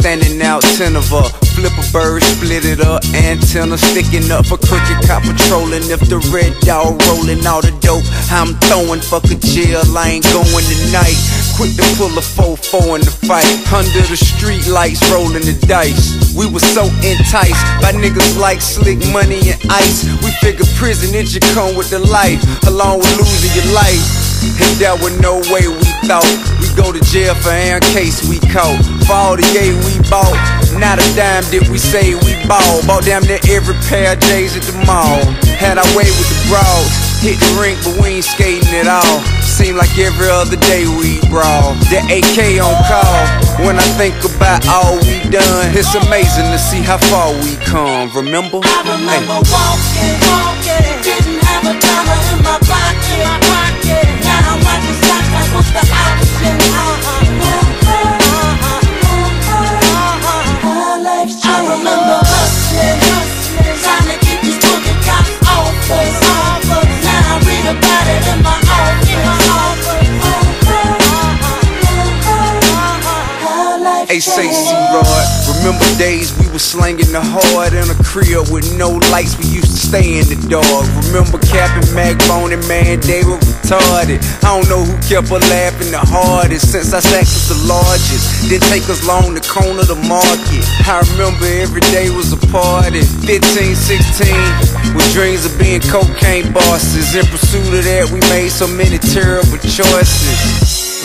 standing out, ten of her. Flip a bird, split it up, antenna sticking up for crooked cop patrolling. If the red dog rolling all the dope, I'm throwing fuck a chill, I ain't going tonight. Quick to pull a 4-4 in the fight. Under the street lights, rolling the dice. We were so enticed by niggas like slick money and ice. We figured prison, it should come with the life, along with losing your life. And that was no way we thought we go to jail for in case we caught. For all the yay we bought, not a dime did we say we bought. Bought damn near every pair of J's at the mall. Had our way with the bras, hit the rink, but we ain't skating at all. Seem like every other day we brawl. The AK on call. When I think about all we done, it's amazing to see how far we come. Remember? I remember walking, walking, didn't have a dollar office. Hey, say C-Rod, remember days we were slanging the hard in a crib with no lights, we used to stay in the dark. Remember Cap and Mac Bone and man, they were retarded. I don't know who kept her laughing the hardest since our sack was the largest. Didn't take us long to corner the market. I remember every day was a party. 15, 16, with dreams of being cocaine bosses. In pursuit of that, we made so many terrible choices.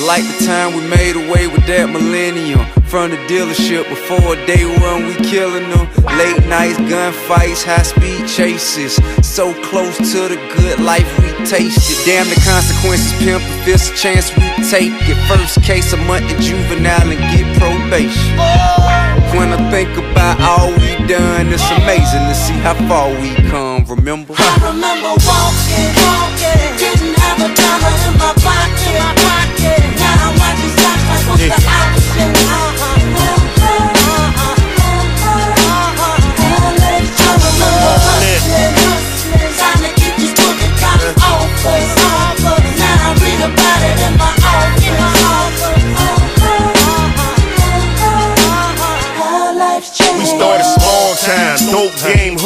Like the time we made away with that Millenia. From the dealership before day one we killing them Late nights, gunfights, high speed chases. So close to the good life we tasted Damn the consequences, pimp, if it's a chance we take it. First case a month in juvenile and get probation. When I think about all we done It's amazing to see how far we come, remember?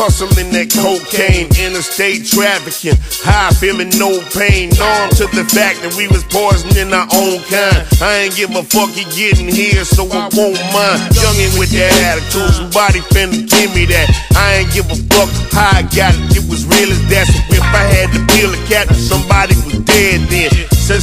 Hustling that cocaine, interstate trafficking, high feeling no pain, numb to the fact that we was poisoning our own kind. I ain't give a fuck you getting here, so I won't mind. Youngin' with that attitude, somebody finna give me that. I ain't give a fuck how I got it, it was real as that. So if I had to peel a cat, somebody was dead then.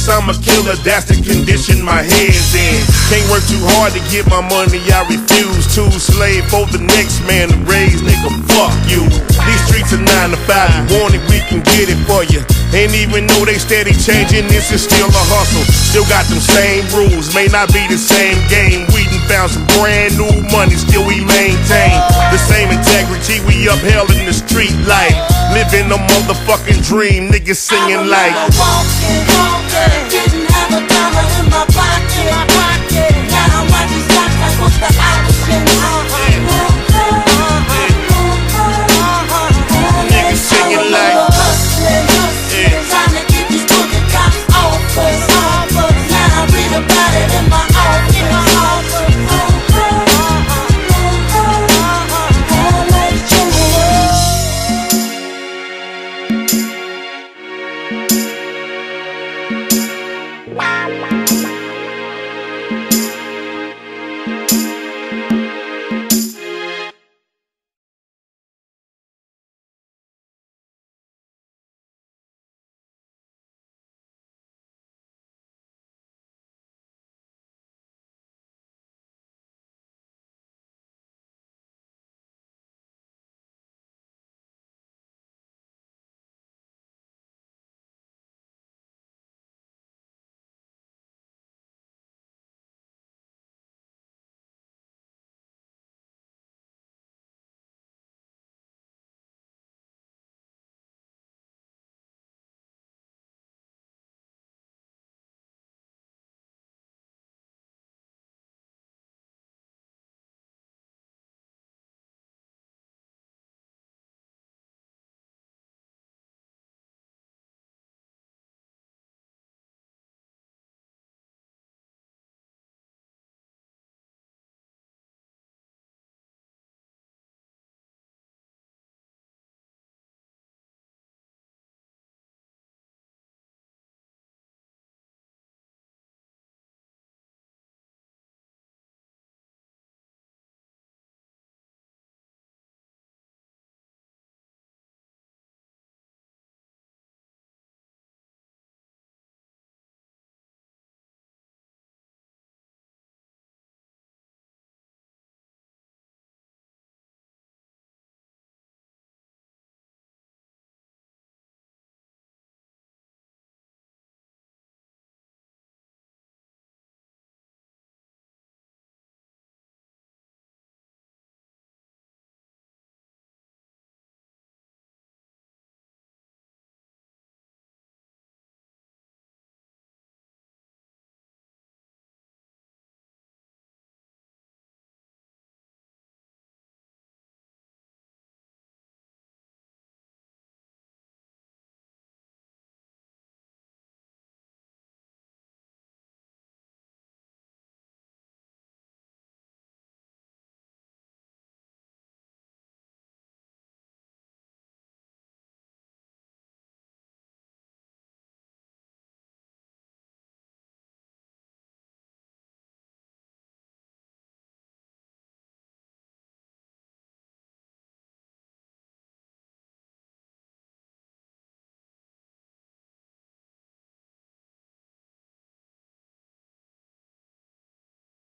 I'm a killer, that's the condition my head's in. Can't work too hard to get my money, I refuse to. Slave for the next man to raise, nigga, fuck you. These streets are nine to five, you want it, we can get it for you. Ain't even know they steady changing, this is still a hustle. Still got them same rules, may not be the same game. We done found some brand new money, still we maintain the same integrity we upheld in the street life. Living a motherfucking dream, niggas singing like. Walking, walking, didn't have a dollar in my pocket. My pocket. Now I'm watching stocks like what's the